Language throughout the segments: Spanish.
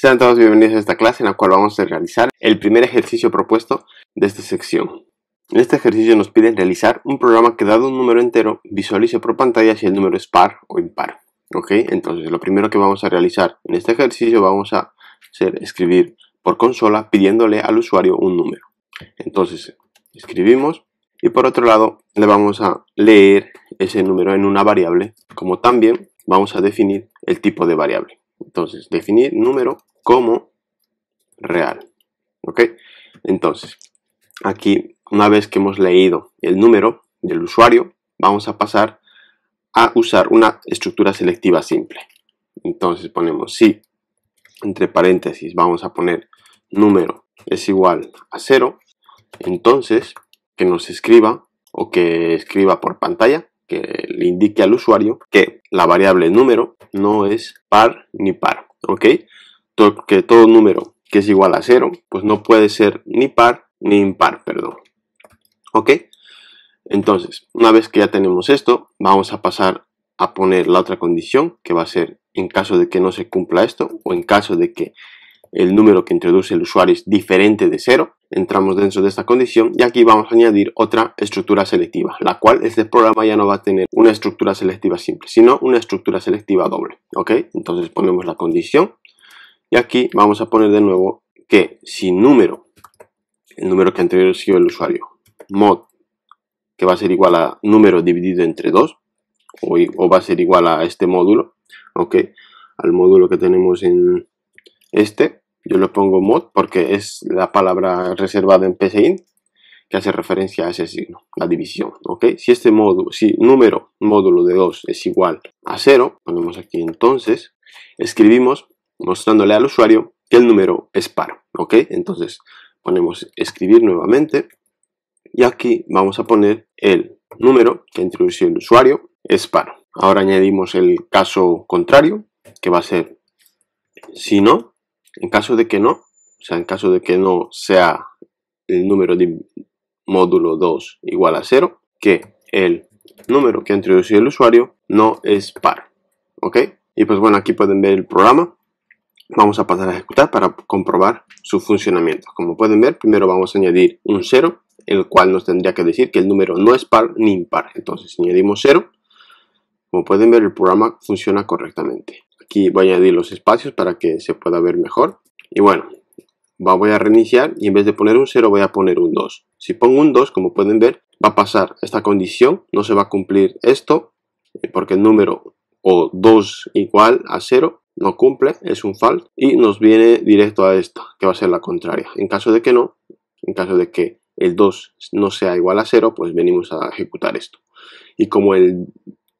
Sean todos bienvenidos a esta clase en la cual vamos a realizar el primer ejercicio propuesto de esta sección. En este ejercicio nos piden realizar un programa que dado un número entero visualice por pantalla si el número es par o impar. ¿Ok? Entonces lo primero que vamos a realizar en este ejercicio vamos a hacer escribir por consola pidiéndole al usuario un número. Entonces escribimos y por otro lado le vamos a leer ese número en una variable como también vamos a definir el tipo de variable. Entonces, definir número como real. ¿Ok? Entonces, aquí, una vez que hemos leído el número del usuario, vamos a pasar a usar una estructura selectiva simple. Entonces ponemos si, entre paréntesis, vamos a poner número es igual a 0, entonces que nos escriba o que escriba por pantalla que le indique al usuario que la variable número no es par ni par, ¿ok? Que todo número que es igual a 0, pues no puede ser ni par ni impar, perdón. ¿Ok? Entonces, una vez que ya tenemos esto, vamos a pasar a poner la otra condición, que va a ser en caso de que no se cumpla esto, o en caso de que el número que introduce el usuario es diferente de 0, entramos dentro de esta condición y aquí vamos a añadir otra estructura selectiva, la cual este programa ya no va a tener una estructura selectiva simple, sino una estructura selectiva doble. ¿Ok? Entonces ponemos la condición y aquí vamos a poner de nuevo que si número, el número que ha introducido el usuario, mod, que va a ser igual a número dividido entre 2, o, va a ser igual a este módulo, ¿ok? Al módulo que tenemos en este, yo le pongo mod porque es la palabra reservada en PCInt que hace referencia a ese signo, la división, ¿ok? Si este módulo, si número módulo de 2 es igual a 0, ponemos aquí entonces, escribimos mostrándole al usuario que el número es par, ¿ok? Entonces ponemos escribir nuevamente y aquí vamos a poner el número que introdució el usuario es par. Ahora añadimos el caso contrario, que va a ser si no, en caso de que no, o sea, en caso de que no sea el número de módulo 2 igual a 0, que el número que ha introducido el usuario no es par. ¿Ok? Y pues bueno, aquí pueden ver el programa. Vamos a pasar a ejecutar para comprobar su funcionamiento. Como pueden ver, primero vamos a añadir un 0, el cual nos tendría que decir que el número no es par ni impar. Entonces, añadimos 0. Como pueden ver, el programa funciona correctamente. Aquí voy a añadir los espacios para que se pueda ver mejor. Y bueno, voy a reiniciar y en vez de poner un 0 voy a poner un 2. Si pongo un 2, como pueden ver, va a pasar esta condición, no se va a cumplir esto, porque el número o 2 igual a 0 no cumple, es un false, y nos viene directo a esta, que va a ser la contraria. En caso de que no, en caso de que el 2 no sea igual a 0, pues venimos a ejecutar esto. Y como el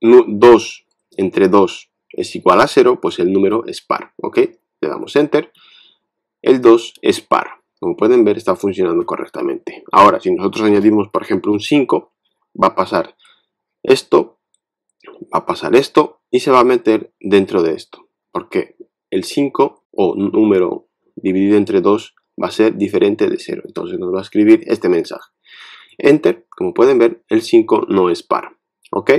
2 entre 2 es igual a 0, pues el número es par, ¿ok? Le damos Enter. El 2 es par. Como pueden ver, está funcionando correctamente. Ahora, si nosotros añadimos, por ejemplo, un 5, va a pasar esto, va a pasar esto y se va a meter dentro de esto. Porque el 5 o número dividido entre 2 va a ser diferente de 0. Entonces nos va a escribir este mensaje. Enter, como pueden ver, el 5 no es par. ¿Ok?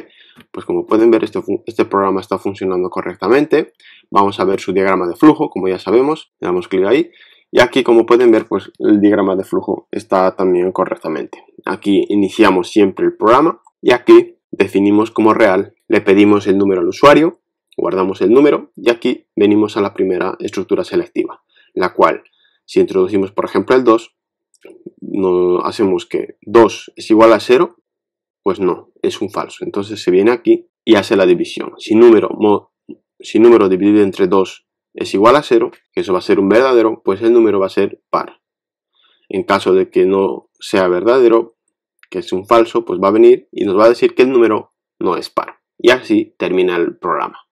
Pues como pueden ver, este, este programa está funcionando correctamente. Vamos a ver su diagrama de flujo, como ya sabemos. Le damos clic ahí. Y aquí, como pueden ver, pues el diagrama de flujo está también correctamente. Aquí iniciamos siempre el programa y aquí definimos como real, le pedimos el número al usuario, guardamos el número y aquí venimos a la primera estructura selectiva, la cual si introducimos por ejemplo el 2, no, hacemos que 2 es igual a 0 pues no, es un falso. Entonces se viene aquí y hace la división. Si número, si número dividido entre 2 es igual a 0, que eso va a ser un verdadero, pues el número va a ser par. En caso de que no sea verdadero, que es un falso, pues va a venir y nos va a decir que el número no es par. Y así termina el programa.